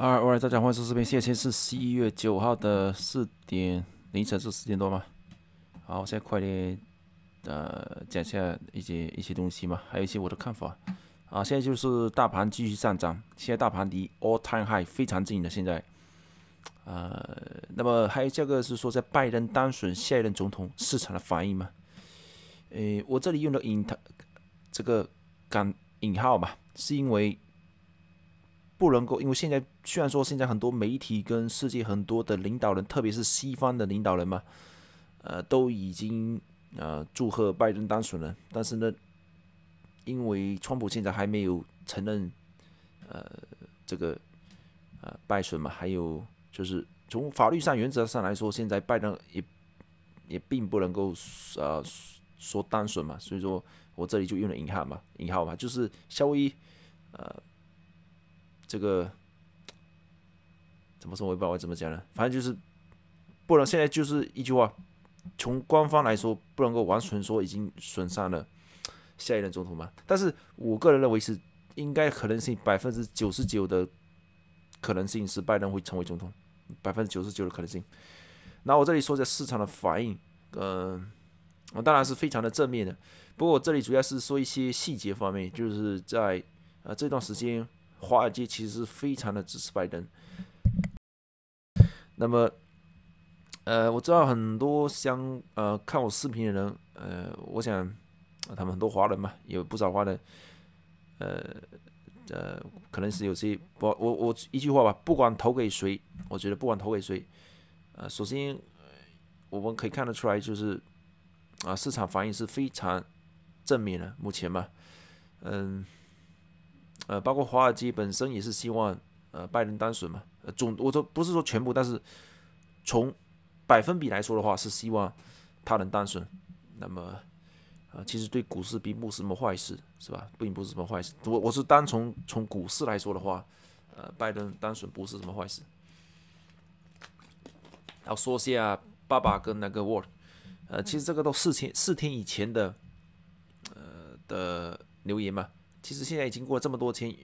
二二，大家欢迎收视频。现在是十一月九号的四点凌晨是四点多吗？好，我现在快点呃讲一下一些一些东西嘛，还有一些我的看法。啊，现在就是大盘继续上涨，现在大盘离 all time high 非常近的现在。呃，那么还有这个是说在拜登当选下一任总统市场的反应嘛？诶，我这里用的引它这个感引号嘛，是因为。不能够，因为现在虽然说现在很多媒体跟世界很多的领导人，特别是西方的领导人嘛，呃，都已经呃祝贺拜登当选了，但是呢，因为川普现在还没有承认呃这个呃败选嘛，还有就是从法律上原则上来说，现在拜登也也并不能够呃说当选嘛，所以说我这里就用了引号嘛，引号嘛，就是稍微呃。这个怎么说？我也不知道我怎么讲呢。反正就是不能现在就是一句话，从官方来说不能够完全说已经损伤了下一任总统嘛。但是我个人认为是应该可能性百分之九十九的可能性是拜登会成为总统，百分之九十九的可能性。那我这里说一下市场的反应，嗯，我当然是非常的正面的。不过我这里主要是说一些细节方面，就是在呃这段时间。华尔街其实非常的支持拜登。那么，呃，我知道很多想呃看我视频的人，呃，我想他们很多华人嘛，有不少华人，呃呃，可能是有些不，我我一句话吧，不管投给谁，我觉得不管投给谁，呃，首先我们可以看得出来，就是啊，市场反应是非常正面的，目前嘛，嗯。呃包括华尔街本身也是希望呃拜登当选嘛，呃总我说不是说全部，但是从百分比来说的话，是希望他能当选。那么呃，其实对股市并不是什么坏事，是吧？并不是什么坏事。我我是单从从股市来说的话，呃，拜登当选不是什么坏事。要说下爸爸跟那个 Word，呃，其实这个都四天四天以前的呃的留言嘛。其实现在已经过了这么多天，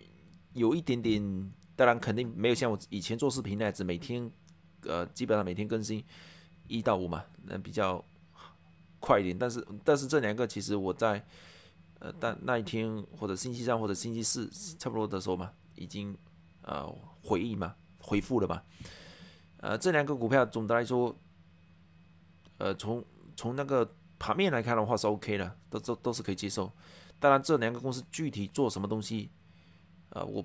有一点点，当然肯定没有像我以前做视频那样子，每天，呃，基本上每天更新一到五嘛，那比较快一点。但是，但是这两个其实我在，呃，但那一天或者星期三或者星期四差不多的时候嘛，已经呃回应嘛，回复了嘛。呃，这两个股票总的来说，呃，从从那个盘面来看的话是 OK 的，都都都是可以接受。当然，这两个公司具体做什么东西，呃，我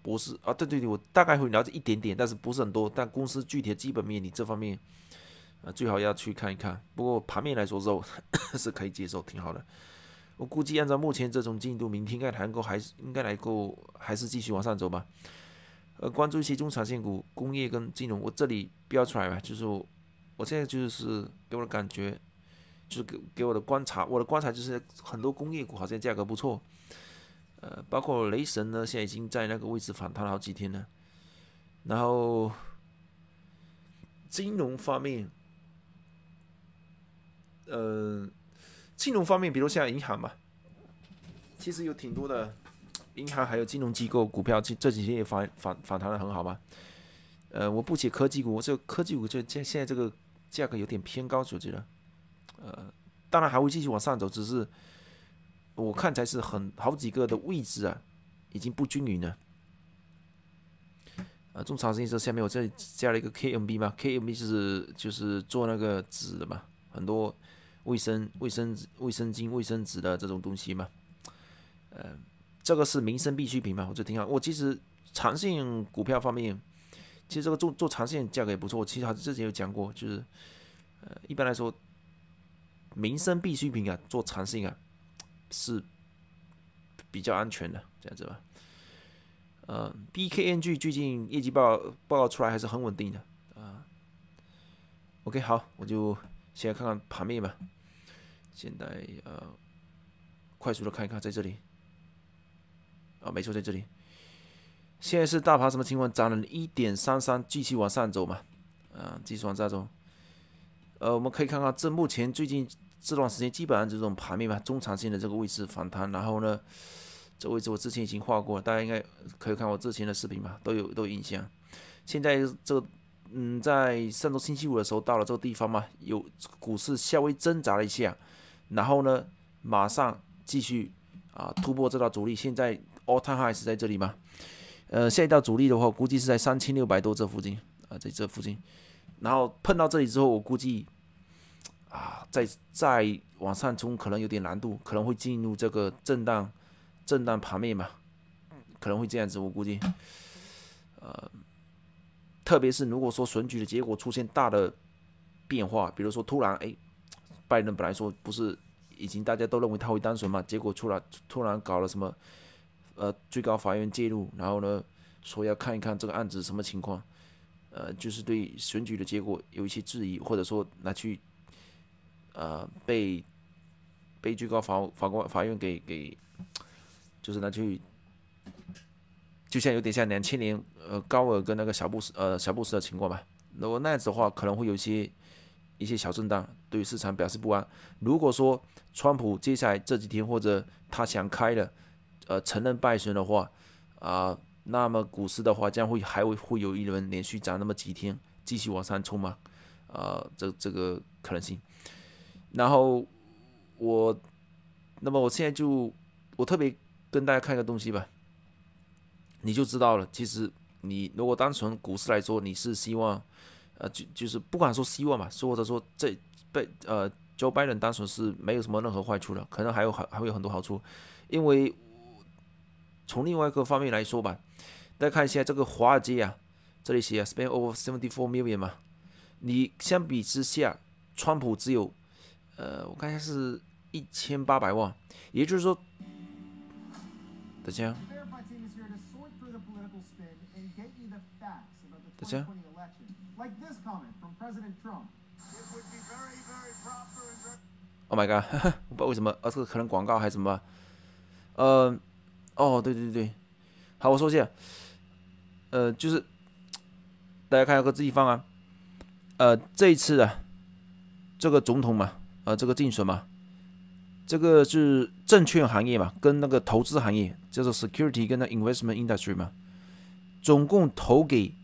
不是啊，对对对，我大概会了解一点点，但是不是很多。但公司具体的基本面，你这方面，呃，最好要去看一看。不过盘面来说，肉 是可以接受，挺好的。我估计按照目前这种进度，明天应该能够还是应该来够，还是继续往上走吧。呃，关注一些中长线股、工业跟金融，我这里标出来吧，就是我现在就是给我的感觉。就是给给我的观察，我的观察就是很多工业股好像价格不错，呃，包括雷神呢，现在已经在那个位置反弹了好几天了。然后金融方面，呃，金融方面，比如像银行嘛，其实有挺多的银行还有金融机构股票，这这几天也反反反弹的很好嘛。呃，我不写科技股，我这科技股这现现在这个价格有点偏高，我觉得。呃，当然还会继续往上走，只是我看才是很好几个的位置啊，已经不均匀了。呃，中长线说下面我这里加了一个 KMB 嘛，KMB 就是就是做那个纸的嘛，很多卫生卫生纸、卫生巾、卫生纸的这种东西嘛。呃，这个是民生必需品嘛，我觉得挺好。我其实长线股票方面，其实这个做做长线价格也不错。其实之前有讲过，就是呃，一般来说。民生必需品啊，做长线啊是比较安全的，这样子吧。呃，BKNG 最近业绩报报告出来还是很稳定的啊。OK，好，我就先看看盘面吧。现在呃，快速的看一看，在这里啊，没错，在这里。现在是大盘什么情况？涨了一点三三，继续往上走嘛？啊，继续往上走。呃，我们可以看看这目前最近这段时间基本上这种盘面吧，中长线的这个位置反弹，然后呢，这位置我之前已经画过，大家应该可以看我之前的视频吧，都有都有印象。现在这嗯，在上周星期五的时候到了这个地方嘛，有股市稍微挣扎了一下，然后呢，马上继续啊突破这道阻力。现在 all time high 是在这里嘛？呃，下一道阻力的话，估计是在三千六百多这附近啊，在这附近。然后碰到这里之后，我估计啊，再再往上冲可能有点难度，可能会进入这个震荡震荡盘面嘛，可能会这样子，我估计，呃。特别是如果说选举的结果出现大的变化，比如说突然哎，拜登本来说不是已经大家都认为他会当选嘛，结果出来突然搞了什么呃最高法院介入，然后呢说要看一看这个案子什么情况，呃就是对选举的结果有一些质疑，或者说拿去呃被被最高法法官法院给给就是拿去。就像有点像两千年，呃，高尔跟那个小布什，呃，小布什的情况吧。如果那样子的话，可能会有一些一些小震荡，对市场表示不安。如果说川普接下来这几天或者他想开了，呃，承认败选的话，啊，那么股市的话将会还会会有一轮连续涨那么几天，继续往上冲嘛？啊，这这个可能性。然后我，那么我现在就我特别跟大家看一个东西吧。你就知道了。其实，你如果单纯股市来说，你是希望，呃，就就是不管说希望吧，或者说这被呃，Joe Biden 单纯是没有什么任何坏处的，可能还有还还会有很多好处。因为从另外一个方面来说吧，大家看一下这个华尔街啊，这里写，spend over seventy four million 嘛，你相比之下，川普只有呃，我看一下是一千八百万，也就是说，大家。大家，Oh my god！我不知道为什么，呃，这个可能广告还是什么？呃，哦，对对对，好，我说一下，呃，就是大家看有个地方啊，呃，这一次啊，这个总统嘛，呃，这个竞选嘛，这个是证券行业嘛，跟那个投资行业，叫做 security 跟那 investment industry 嘛，总共投给。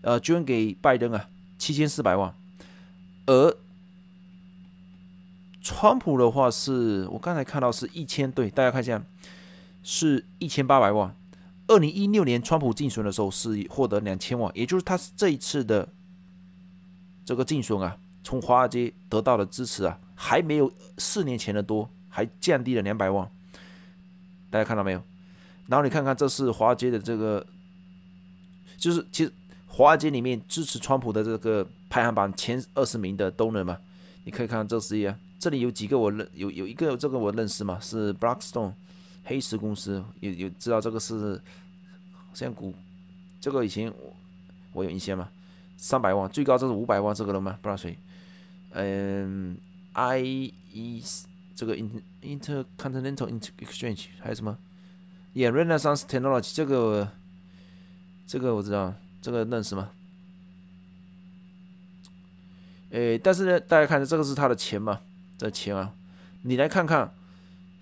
呃，捐给拜登啊，七千四百万，而川普的话是我刚才看到是一千，对，大家看一下，是一千八百万。二零一六年川普竞选的时候是获得两千万，也就是他这一次的这个竞选啊，从华尔街得到的支持啊，还没有四年前的多，还降低了两百万。大家看到没有？然后你看看，这是华尔街的这个，就是其实。华尔街里面支持川普的这个排行榜前二十名的都能嘛？你可以看这十页，这里有几个我认有有一个这个我认识嘛，是 Blackstone 黑石公司，有有知道这个是像股，这个以前我我有印象嘛，三百万最高这是五百万这个了吗？不知道谁，嗯，I E 这个 Intercontinental Exchange 还有什么？Yeah Renaissance Technology 这个这个我知道。这个认识吗？诶，但是呢，大家看这个是他的钱嘛？这钱啊，你来看看，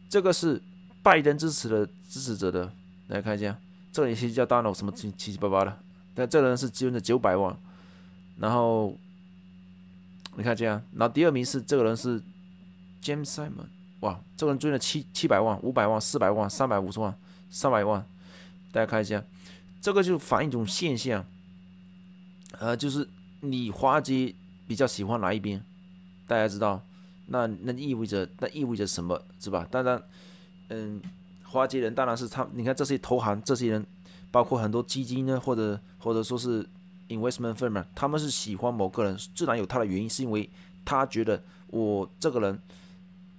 这个是拜登支持的支持者的，来看一下，这个也是叫大脑什么七七七八八的，但这个人是捐了九百万，然后你看这样，然后第二名是这个人是 James Simon，哇，这个人捐了七七百万、五百万、四百万、三百五十万、三百万，大家看一下。这个就反映一种现象，呃，就是你华尔街比较喜欢哪一边，大家知道，那那意味着那意味着什么，是吧？当然，嗯，华尔街人当然是他，你看这些投行这些人，包括很多基金呢，或者或者说是 investment firm，他们是喜欢某个人，自然有他的原因，是因为他觉得我这个人，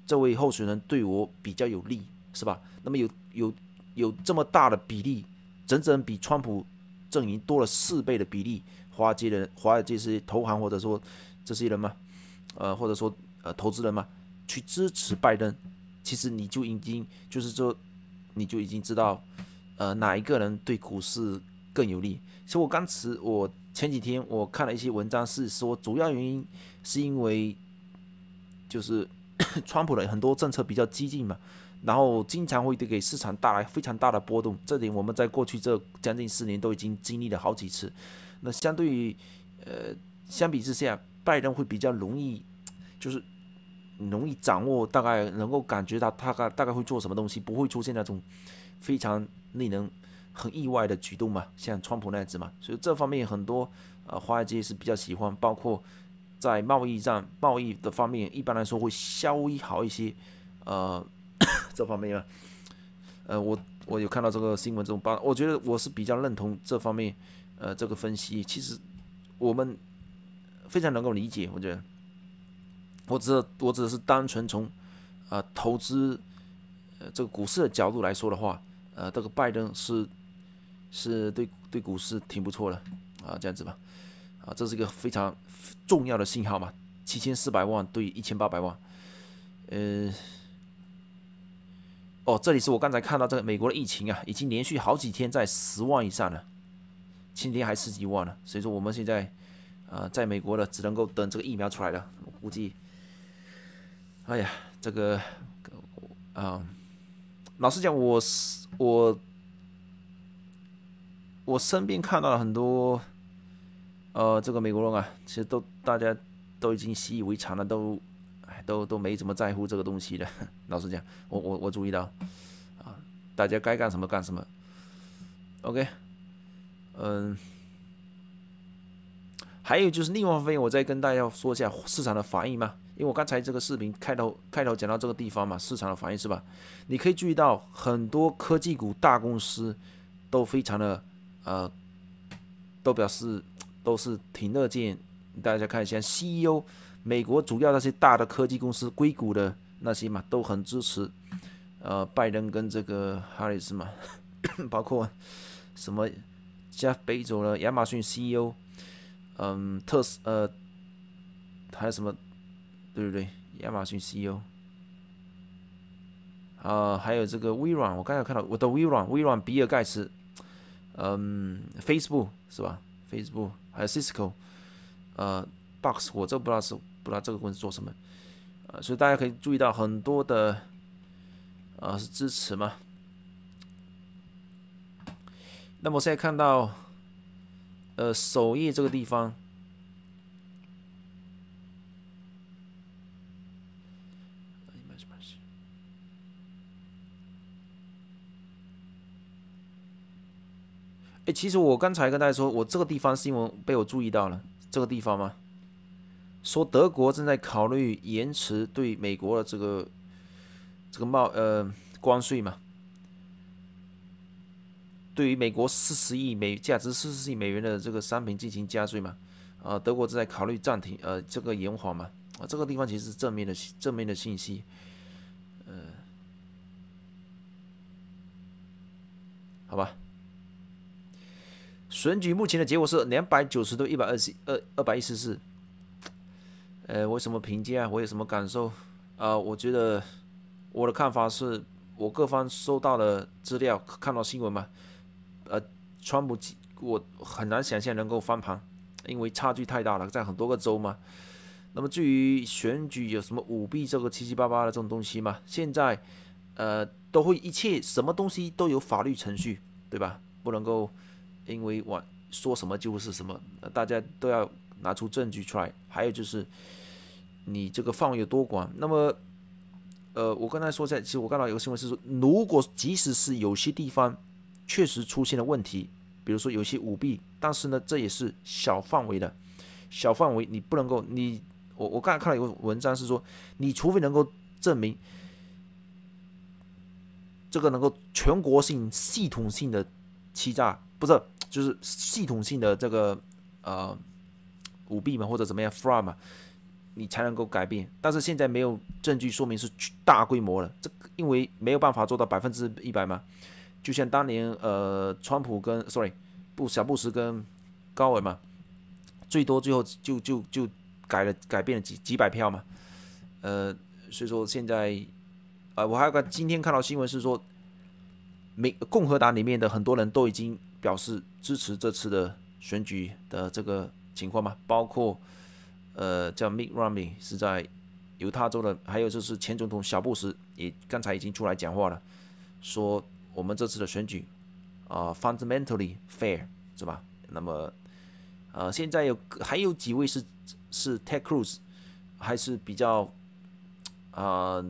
这位候选人对我比较有利，是吧？那么有有有这么大的比例。整整比川普阵营多了四倍的比例，华尔街的华尔街是投行或者说这些人嘛，呃或者说呃投资人嘛，去支持拜登，其实你就已经就是说你就已经知道，呃哪一个人对股市更有利。其实我刚才我前几天我看了一些文章，是说主要原因是因为就是 川普的很多政策比较激进嘛，然后经常会给市场带来非常大的波动。这点我们在过去这将近四年都已经经历了好几次。那相对于呃相比之下，拜登会比较容易，就是容易掌握，大概能够感觉到大概大概会做什么东西，不会出现那种非常令人很意外的举动嘛，像川普那样子嘛。所以这方面很多呃华尔街是比较喜欢，包括。在贸易战、贸易的方面，一般来说会稍微好一些，呃，这方面啊，呃，我我有看到这个新闻这种报，我觉得我是比较认同这方面，呃，这个分析。其实我们非常能够理解，我觉得，我只我只是单纯从呃投资呃这个股市的角度来说的话，呃，这个拜登是是对对股市挺不错的啊，这样子吧。啊，这是一个非常重要的信号嘛，七千四百万对一千八百万，呃，哦，这里是我刚才看到这个美国的疫情啊，已经连续好几天在十万以上了，今天还十几万了，所以说我们现在啊，在美国的只能够等这个疫苗出来了，我估计，哎呀，这个啊，老实讲，我是我我身边看到了很多。呃，这个美国人啊，其实都大家都已经习以为常了，都，哎，都都没怎么在乎这个东西的。老实讲，我我我注意到，啊，大家该干什么干什么。OK，嗯，还有就是另外一方面，我再跟大家说一下市场的反应嘛，因为我刚才这个视频开头开头讲到这个地方嘛，市场的反应是吧？你可以注意到很多科技股大公司都非常的呃，都表示。都是挺乐见，大家看一下，CEO，美国主要那些大的科技公司硅谷的那些嘛，都很支持，呃，拜登跟这个哈里斯嘛，包括什么加北走了亚马逊 CEO，嗯，特斯呃，还有什么，对不对？亚马逊 CEO，啊，还有这个微软，我刚才看到我的微软，微软比尔盖茨，嗯，Facebook 是吧？Facebook。还有 Cisco，呃，Box，我这不知道是不知道这个公司做什么，呃，所以大家可以注意到很多的，呃，是支持嘛。那么现在看到，呃，首页这个地方。哎，其实我刚才跟大家说，我这个地方新闻被我注意到了，这个地方吗？说德国正在考虑延迟对美国的这个这个贸呃关税嘛，对于美国四十亿美价值四十亿美元的这个商品进行加税嘛，啊，德国正在考虑暂停呃这个延缓嘛，啊，这个地方其实是正面的正面的信息，好吧。选举目前的结果是两百九十对一百二十二二百一十四。呃，我有什么评价？我有什么感受？啊，我觉得我的看法是，我各方收到的资料，看到新闻嘛，呃，川普我很难想象能够翻盘，因为差距太大了，在很多个州嘛。那么至于选举有什么舞弊这个七七八八的这种东西嘛，现在呃都会一切什么东西都有法律程序，对吧？不能够。因为我说什么就是什么，大家都要拿出证据出来。还有就是，你这个范围有多广？那么，呃，我刚才说在，其实我看到有个新闻是说，如果即使是有些地方确实出现了问题，比如说有些舞弊，但是呢，这也是小范围的，小范围你不能够，你我我刚才看了有个文章是说，你除非能够证明这个能够全国性、系统性的欺诈，不是。就是系统性的这个呃舞弊嘛，或者怎么样 fraud 嘛，你才能够改变。但是现在没有证据说明是大规模的，这因为没有办法做到百分之一百嘛。就像当年呃，川普跟 sorry 布小布什跟高尔嘛，最多最后就就就改了改变了几几百票嘛。呃，所以说现在呃，我还有个今天看到新闻是说，美共和党里面的很多人都已经。表示支持这次的选举的这个情况嘛，包括呃叫 Mitt Romney 是在犹他州的，还有就是前总统小布什也刚才已经出来讲话了，说我们这次的选举啊，fundamentally fair，是吧？那么，呃，现在有还有几位是是 Ted Cruz，还是比较啊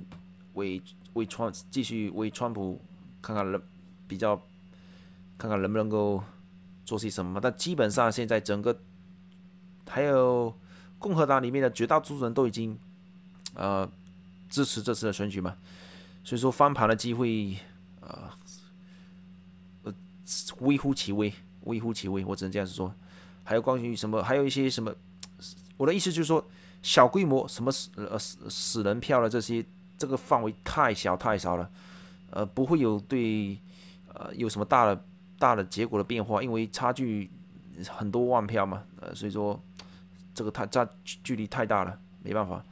为为川继续为川普看看能比较看看能不能够做些什么？但基本上现在整个还有共和党里面的绝大多数人都已经。呃，支持这次的选举嘛，所以说翻盘的机会，呃，呃，微乎其微，微乎其微，我只能这样子说。还有关于什么，还有一些什么，我的意思就是说，小规模什么死呃死死人票的这些，这个范围太小太小了，呃，不会有对呃有什么大的大的结果的变化，因为差距很多万票嘛，呃，所以说这个太差距离太大了，没办法。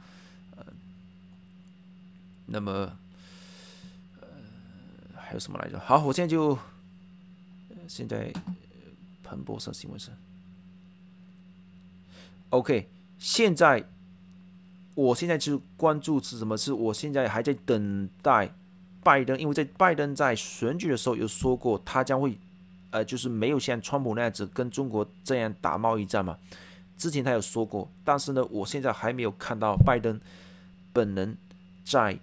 呃那么，呃，还有什么来着？好，我现在就现在彭博社新闻社。OK，现在我现在就关注是什么？是我现在还在等待拜登，因为在拜登在选举的时候有说过，他将会呃，就是没有像川普那样子跟中国这样打贸易战嘛。之前他有说过，但是呢，我现在还没有看到拜登本人在。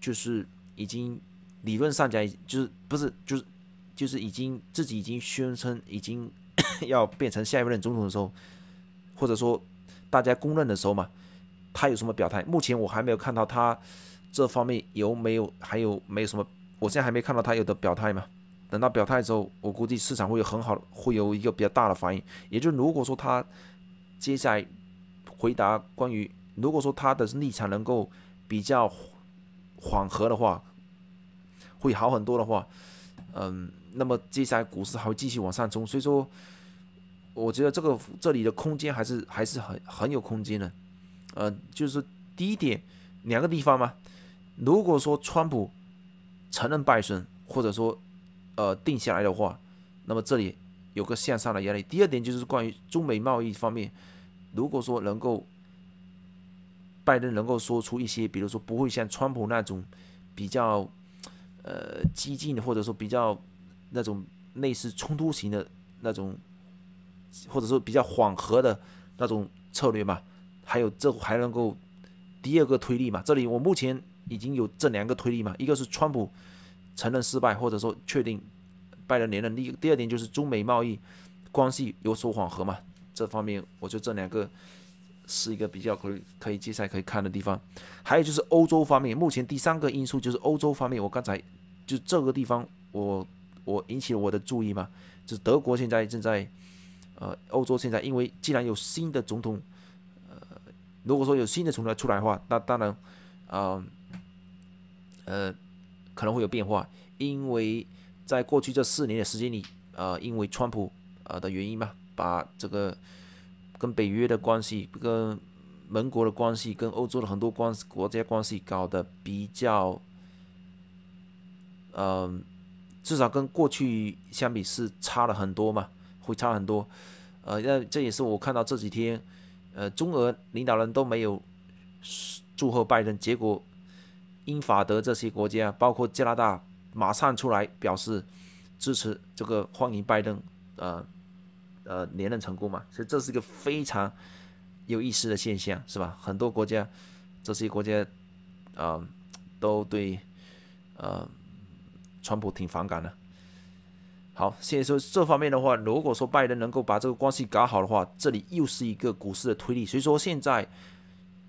就是已经理论上讲，就是不是就是就是已经自己已经宣称已经要变成下一任总统的时候，或者说大家公认的时候嘛，他有什么表态？目前我还没有看到他这方面有没有还有没有什么，我现在还没看到他有的表态嘛。等到表态之后，我估计市场会有很好，会有一个比较大的反应。也就如果说他接下来回答关于，如果说他的立场能够比较。缓和的话，会好很多的话，嗯，那么接下来股市还会继续往上冲，所以说，我觉得这个这里的空间还是还是很很有空间的，呃，就是第一点，两个地方嘛，如果说川普承认败选，或者说呃定下来的话，那么这里有个向上的压力。第二点就是关于中美贸易方面，如果说能够。拜登能够说出一些，比如说不会像川普那种比较呃激进的，或者说比较那种类似冲突型的那种，或者说比较缓和的那种策略嘛。还有这还能够第二个推力嘛？这里我目前已经有这两个推力嘛，一个是川普承认失败，或者说确定拜登连任；第第二点就是中美贸易关系有所缓和嘛。这方面我觉得这两个。是一个比较可以可以接下来可以看的地方，还有就是欧洲方面，目前第三个因素就是欧洲方面，我刚才就这个地方我我引起了我的注意嘛，就是德国现在正在，呃，欧洲现在因为既然有新的总统，如果说有新的总统出来的话，那当然，啊，呃，可能会有变化，因为在过去这四年的时间里，呃，因为川普呃的原因嘛，把这个。跟北约的关系，跟盟国的关系，跟欧洲的很多关国家关系搞得比较，嗯，至少跟过去相比是差了很多嘛，会差很多。呃，那这也是我看到这几天，呃，中俄领导人都没有祝贺拜登，结果英法德这些国家，包括加拿大，马上出来表示支持这个欢迎拜登，呃。呃，连任成功嘛，所以这是一个非常有意思的现象，是吧？很多国家，这些国家，啊，都对呃，川普挺反感的。好，现在说这方面的话，如果说拜登能够把这个关系搞好的话，这里又是一个股市的推力。所以说现在，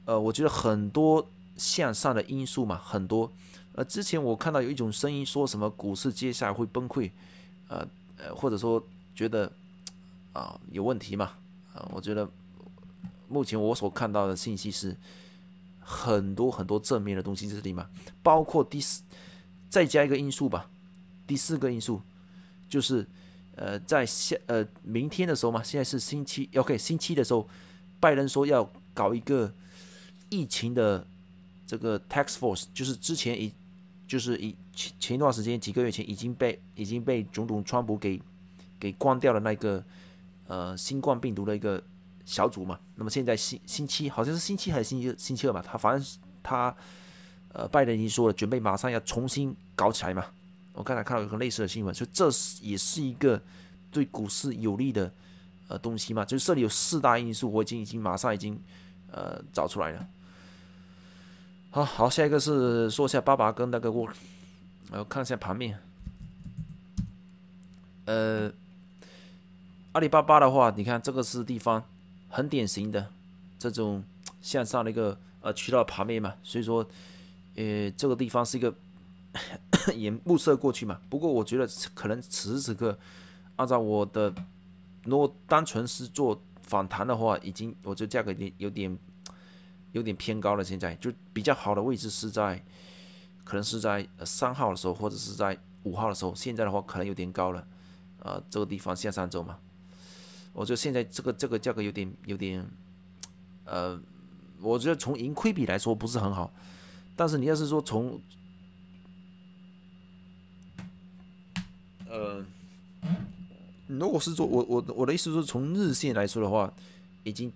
呃，我觉得很多向上的因素嘛，很多。呃，之前我看到有一种声音说什么股市接下来会崩溃，呃呃，或者说觉得。啊，有问题嘛？啊，我觉得目前我所看到的信息是很多很多正面的东西在这里嘛，包括第四再加一个因素吧，第四个因素就是呃，在下呃明天的时候嘛，现在是星期，OK，星期的时候，拜登说要搞一个疫情的这个 tax force，就是之前已就是以前前一段时间几个月前已经被已经被总统川普给给关掉了那个。呃，新冠病毒的一个小组嘛。那么现在星星期好像是星期还是星期星期二嘛，他反正他呃拜登已经说了，准备马上要重新搞起来嘛。我刚才看到有个类似的新闻，所以这是也是一个对股市有利的呃东西嘛。就是这里有四大因素，我已经已经马上已经呃找出来了。好好，下一个是说一下爸爸跟那个我，呃，看一下盘面。呃，阿里巴巴的话，你看这个是地方很典型的这种 向上的一个呃渠道盘面嘛，所以说，呃，这个地方是一个。也目测过去嘛，不过我觉得可能此时此刻，按照我的，如果单纯是做反弹的话，已经我觉得价格有点有点有点偏高了。现在就比较好的位置是在，可能是在三号的时候，或者是在五号的时候。现在的话可能有点高了，呃，这个地方向上走嘛，我觉得现在这个这个价格有点有点，呃，我觉得从盈亏比来说不是很好，但是你要是说从呃，如果是说，我我我的意思是，从日线来说的话，已经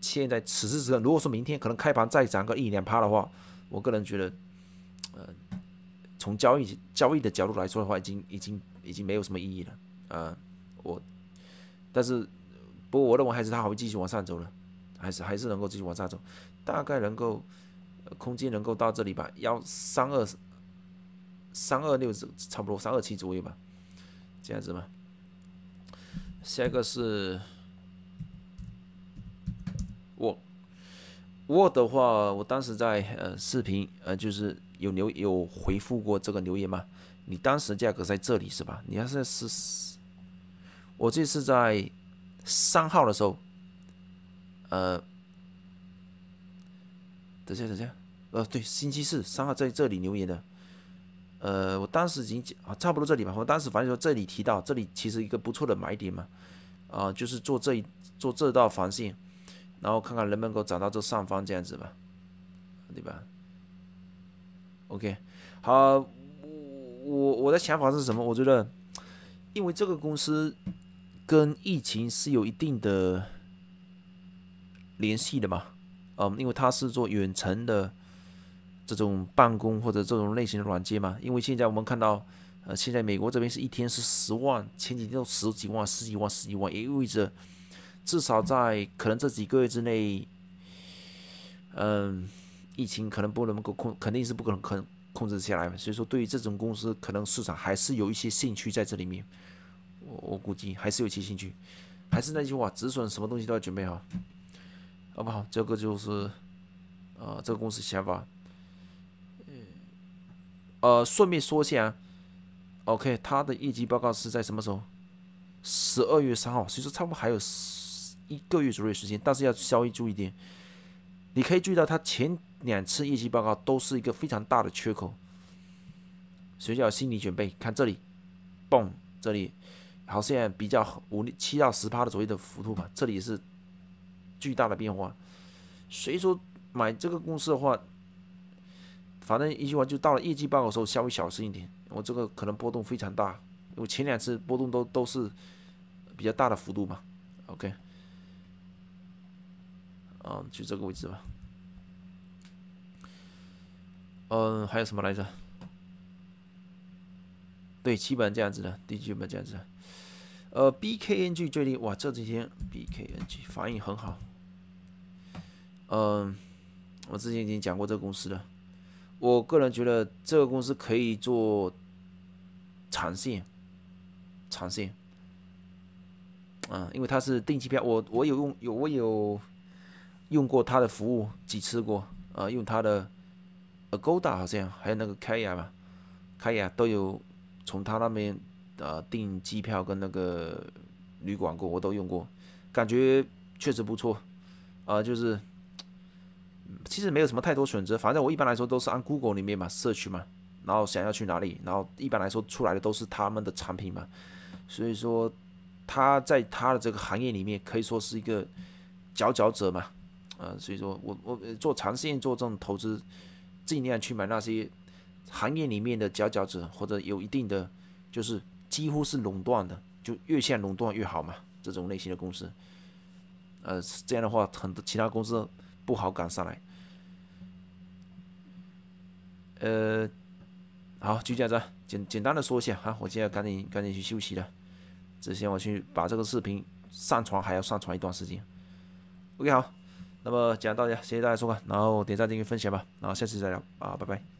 现在此时此刻，如果说明天可能开盘再涨个一两趴的话，我个人觉得，呃，从交易交易的角度来说的话，已经已经已经没有什么意义了。呃，我，但是不过我认为还是它还会继续往上走的，还是还是能够继续往上走，大概能够空间能够到这里吧，幺三二三二六差不多三二七左右吧。这样子嘛，下一个是我我的话，我当时在呃视频呃就是有留有回复过这个留言嘛？你当时价格在这里是吧？你要是是，我这是在三号的时候，呃，等下等下，呃对，星期四三号在这里留言的。呃，我当时已经啊，差不多这里吧。我当时反正说这里提到，这里其实一个不错的买点嘛，啊，就是做这一做这道防线，然后看看能不能够涨到这上方这样子吧，对吧？OK，好，我我的想法是什么？我觉得，因为这个公司跟疫情是有一定的联系的嘛，嗯，因为它是做远程的。这种办公或者这种类型的软件嘛，因为现在我们看到，呃，现在美国这边是一天是十万，前几天都十几万、十几万、十几万，也意味着至少在可能这几个月之内，嗯，疫情可能不能够控，肯定是不可能控控制下来。所以说，对于这种公司，可能市场还是有一些兴趣在这里面。我我估计还是有些兴趣。还是那句话，止损什么东西都要准备好，好不好？这个就是，呃，这个公司想法。呃，顺便说一下，OK，它的业绩报告是在什么时候？十二月三号，所以说差不多还有一个月左右时间。但是要稍微注意点，你可以注意到它前两次业绩报告都是一个非常大的缺口，所以要心理准备。看这里，嘣，这里好像比较五七到十趴的左右的幅度吧，这里是巨大的变化。所以说买这个公司的话。反正一句话，就到了业绩报告的时候，稍微小心一点。我这个可能波动非常大，因为前两次波动都都是比较大的幅度嘛。OK，嗯，就这个位置吧。嗯，还有什么来着？对，基本这样子的，第基本这样子的。呃，BKNG 最近哇，这几天 BKNG 反应很好。嗯，我之前已经讲过这个公司了。我个人觉得这个公司可以做长线，长线，嗯，因为它是订机票，我我有用有我有用过它的服务几次过，呃，用它的 Agoda 好像还有那个开亚嘛，开亚都有从他那边呃订机票跟那个旅馆过，我都用过，感觉确实不错，啊，就是。其实没有什么太多选择，反正我一般来说都是按 Google 里面嘛，search 嘛，然后想要去哪里，然后一般来说出来的都是他们的产品嘛，所以说他在他的这个行业里面可以说是一个佼佼者嘛，呃，所以说我我做长线做这种投资，尽量去买那些行业里面的佼佼者或者有一定的就是几乎是垄断的，就越像垄断越好嘛，这种类型的公司。呃，这样的话，很多其他公司不好赶上来。呃，好，就这样子，简简单的说一下哈，我现在赶紧赶紧去休息了，之前我去把这个视频上传，还要上传一段时间。OK，好，那么讲到这，谢谢大家收看，然后点赞、订阅、分享吧，然后下次再聊啊，拜拜。